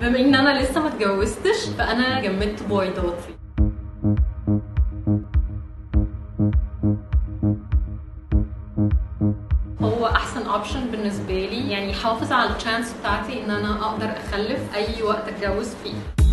بما إن أنا لسه ما اتجوزتش فأنا جمدت بويضات هو أحسن option بالنسبة لي يعني يحافظ على ال chance بتاعتي إن أنا أقدر أخلف أي وقت أتجوز فيه.